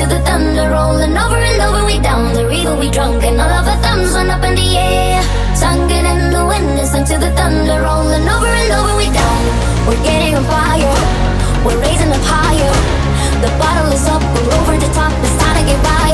to the thunder, rolling over and over we down the river we drunk and all of our thumbs went up in the air. Sung it in the wind and sung to the thunder, rolling over and over we down. We're getting on fire, we're raising up higher. The bottle is up, we're over the top. It's time to get wild.